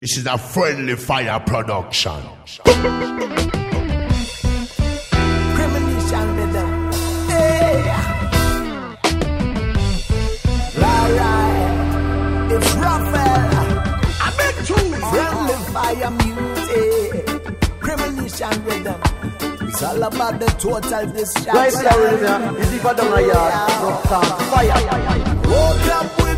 This is a friendly fire production. Premonition Riddim. Hey. Alright. It's Raphael. I bet you. Friendly fire music. Premonition Riddim. It's all about the total destruction. Right there, yeah. You see for down a yard, no time. Fire. Woke up with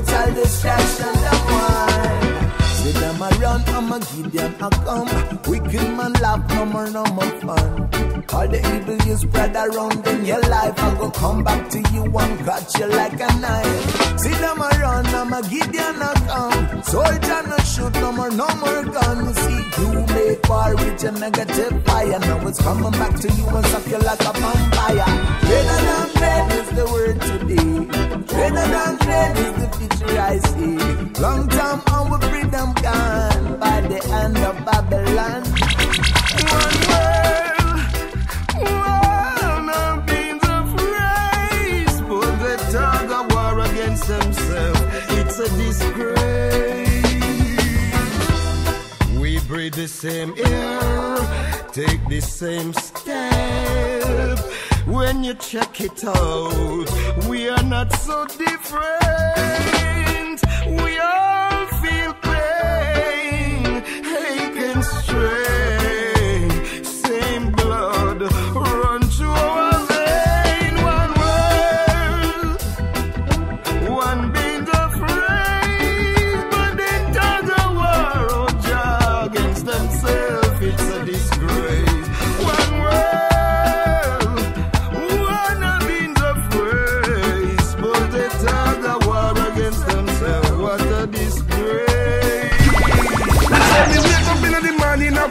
total destruction. The one. See them a run, Armageddon, I come. Wicked man laugh, no more, no more fun. All the evil you spread around in your life, I go come back to you and cut you like a knife. See them a run, Armageddon, I come. Soldier, no shoot, no more, no more gun. You see, you make war with your negative fire. Now it's coming back to you and suck you like a vampire. Than dread is the word today. Greater than dread is the future I see. Long time our freedom gone by the hand of Babylon. Breathe the same air, take the same step. When you check it out, we are not so different.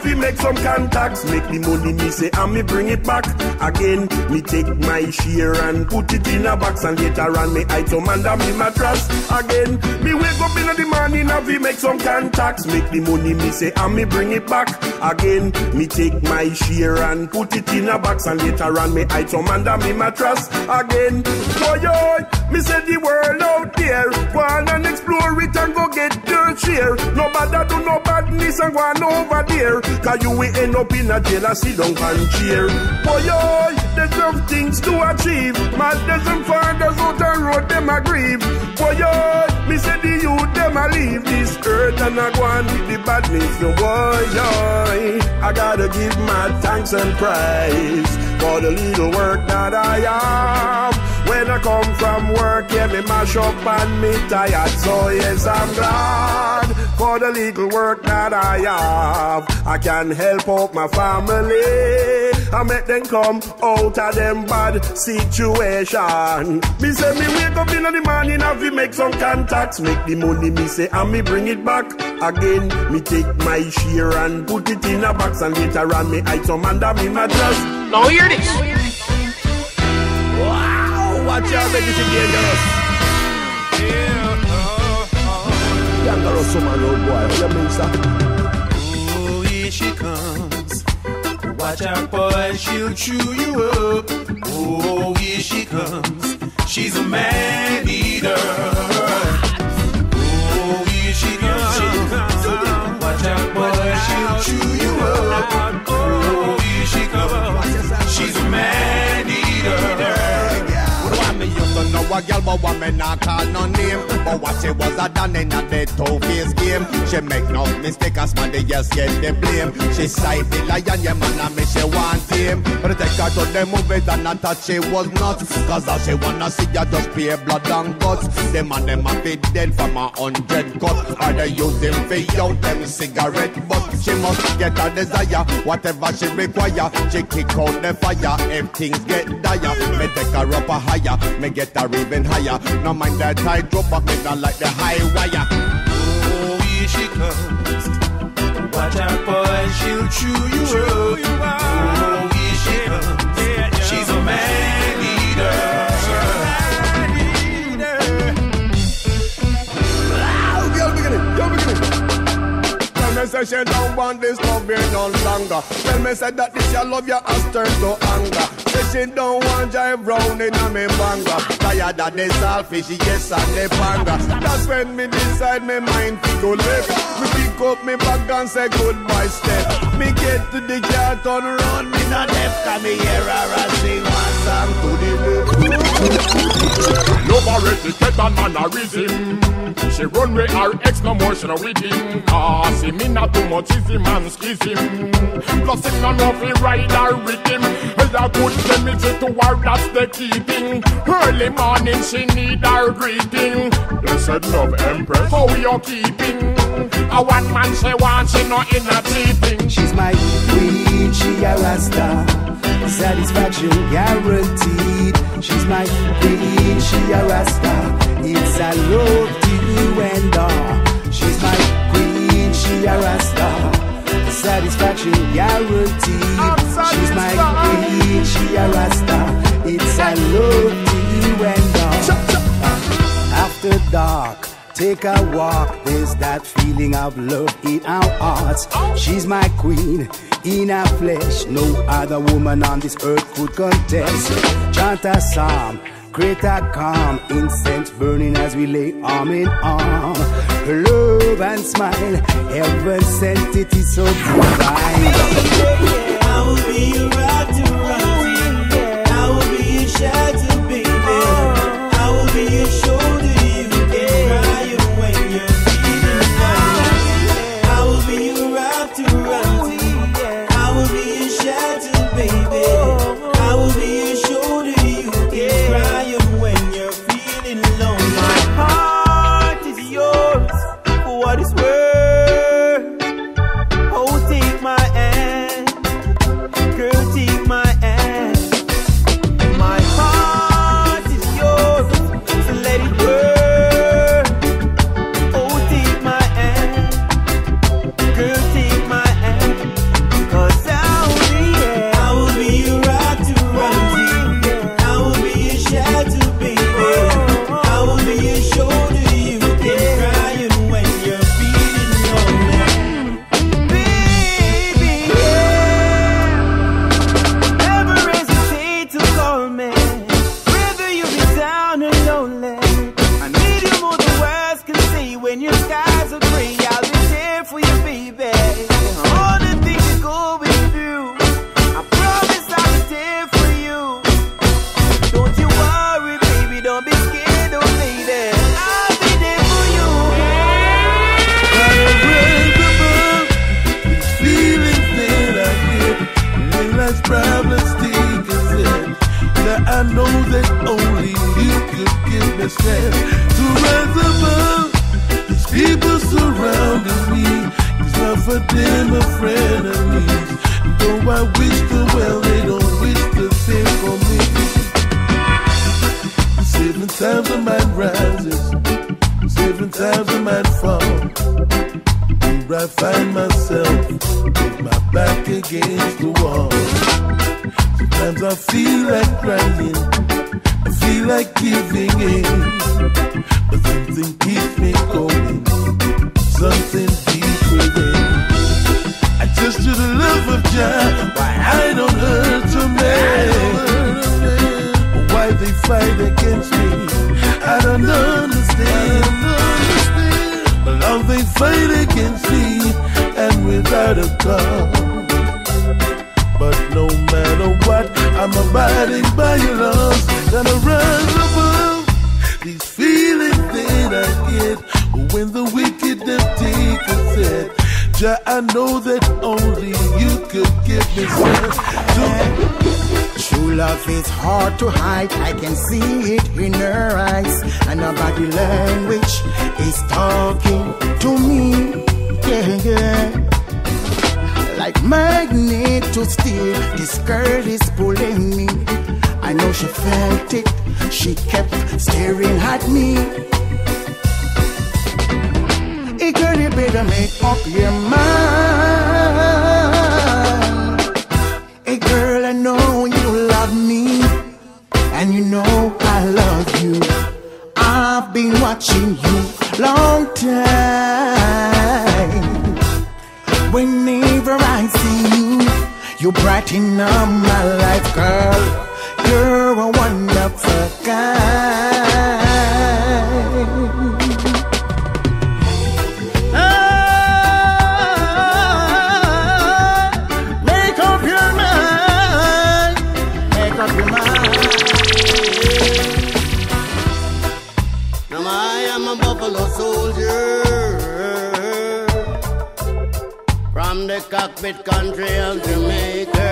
Fi make some contacts. Make the money me say and me bring it back again. Me take my share and put it in a box and later on me item under me mattress again. Me wake up in the morning and fi make some contacts. Make the money me say and me bring it back again. Me take my share and put it in a box and later on me item under me mattress again. Boy, yo, me say the world out there, go on and explore it and go get your share. Nobody no badness and on over there. Cause you will end up in a and sit down and cheer. Boy, yo, there's some things to achieve. Mothers and fathers out on road, them a grieve. Boy, yo, me say the youth, them a leave this earth and I go on with the badness. No, boy, yo, I gotta give my thanks and praise for the little work that I have. When I come from work, yeah, me mash up and me tired. So yes, I'm glad for the legal work that I have. I can help out my family. I make them come out of them bad situation. Me say me wake up in the morning and we make some contacts. Make the money me say and me bring it back again. Me take my share and put it in a box and later on me item under me mattress. Now hear this. It's dangerous. Dangerous, man, old boy. Oh, here she comes. Watch out, boy, she'll chew you up. Oh, here she comes. She's a man a girl, but why me not call no name? But what she was a done in a dead two-face game. She make no mistake, as man, they just get the blame. She side the lion, yeah, man, I me she want him. But take her to the movies and I thought she was nuts. Cause all she wanna see ya just pay blood and guts. Them and them a be dead from a hundred cuts. Or they use them for out them cigarette butts. She must get her desire, whatever she require. She kick out the fire if things get dire. Me take her up a higher, me get her even higher. Now mind that I drop a down like the high wire. Oh, here she comes. Watch out, boy, she'll chew you up. Oh, here she comes. Yeah, yeah. She's a man eater. me say she don't want this love here no longer. Tell me say that this your love you has turned to anger. Say she don't want jive round in a me banger. Tired of the selfish, yes, and the panga. That's when me decide me mind to go left. Me pick up me bag and say goodbye step. Me get to the car, turn around, me not left. Come me hear her sing one song to the left. Love her etiquette and mannerism. She run with her ex, no more she no with him. Ah, Cause him in not too much is him and squeeze him. Plus him no know fi ride her with him. A good chemistry to her, that's the key thing. Early morning she need her greeting. Blessed love empress, how you keeping? A one man she want, she no in a cheating. She's my queen, she a rasta. Satisfaction guaranteed. She's my queen, she a rasta. It's a love to you and all. She's my queen, she a rasta. Satisfaction guaranteed. She's my queen, Take a walk, there's that feeling of love in our hearts. She's my queen in our flesh. No other woman on this earth could contest. Chant a psalm, create a calm, incense burning as we lay arm in arm. Her love and smile, heaven sent it is so divine. I will be your it's worth. Strength to rise above these people surrounding me. Cause love for them a friend of me. Though I wish the well, they don't wish the same for me. Seven times I might rise, seven times I might fall. Where I find myself with my back against the wall. Sometimes I feel like crying, something deep within. I just do the love of God, why I don't hurt a man, why they fight against me, I don't understand. But love they fight against me and without a cause. But no matter what, I'm abiding by your laws. Gonna rise above these feelings that I get when the wicked them take a. Jah, I know that only you could give me strength. True love is hard to hide. I can see it in her eyes. And her body language is talking to me. Yeah, yeah. Like magnet to steel, this girl is pulling me. I know she felt it. She kept staring at me. Better make up your mind. Hey girl, I know you love me, and you know I love you. I've been watching you long time. Whenever I see you, you brighten up my life, girl. You're a wonderful guy. From the cockpit country of Jamaica.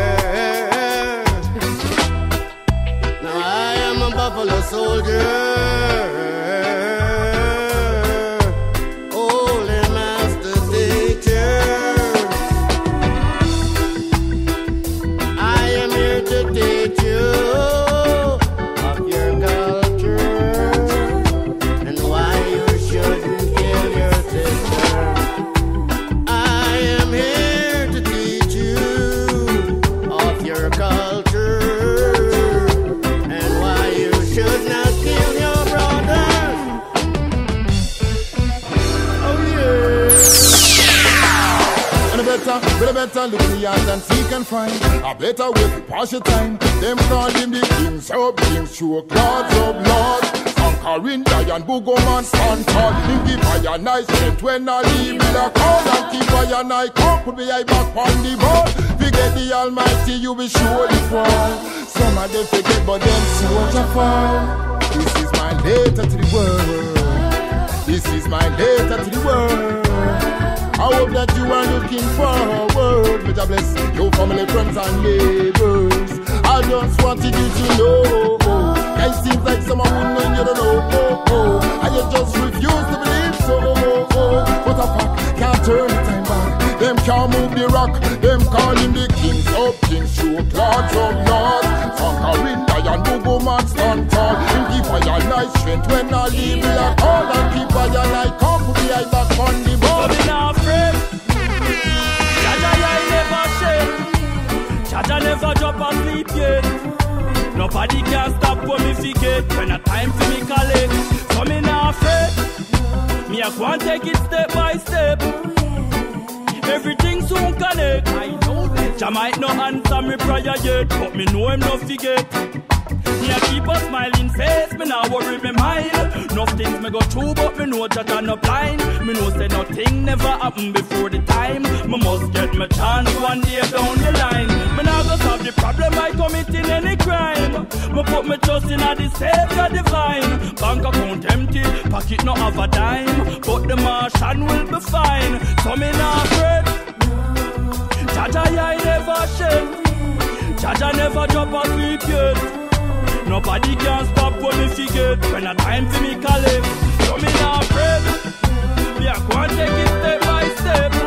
Now I am a buffalo soldier. Find a better way to pass your time. Them call him the kings of kings, sure clouds of lords. Conquering giant, Bugoman, stand tall. Him I a nice strength when I leave me a call and keep I a night come. Put me eye back on the ball. Forget the Almighty, you will surely fall. Some of them forget, but them soldier fall. This is my letter to the world. This is my letter to the world. I hope that you are looking forward. May God bless your family, friends, and neighbors. I just wanted you to know. Oh, it seems like someone wouldn't know you don't know. Oh, oh. And you just refuse to believe so. But a fact can't turn the time back. Them can't move the rock. Them call him the kings of kings, show clouds of lords. Conquering lion, Bugo man stand tall. Him give I a nice strength when I leave me a call and keep I put the eye back on the ball. Stop when a time for me collect, so me not afraid. Me a go and take it step by step. Everything soon connect. I know that. Jah might not answer me prayer yet, but me know him no forget. Me a keep a smiling face, me nah worry me mind. No things me go through, but me know that I'm not blind. Me know say nothing never happen before the time. Me must get my chance one day down the line. Me nah go solve the problem by committing any crime. Me put me trust in a the Savior divine. Bank account empty, pocket no have a dime, but the Martian will be fine. So me nah afraid. Jah Jah, I never shake. Jah Jah never drop a yet. Nobody can stop what me figure When a time for me call it So me not afraid. Me a go and take it step by step.